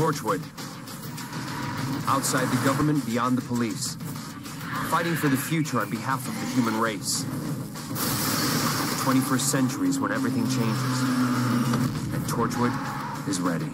Torchwood. Outside the government, beyond the police. Fighting for the future on behalf of the human race. The 21st century is when everything changes. And Torchwood is ready.